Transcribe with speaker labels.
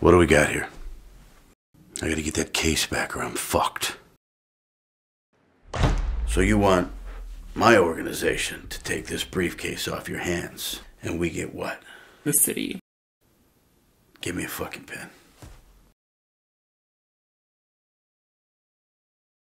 Speaker 1: What do we got here? I gotta get that case back or I'm fucked. So you want my organization to take this briefcase off your hands, and we get what?
Speaker 2: The city.
Speaker 1: Give me a fucking pen.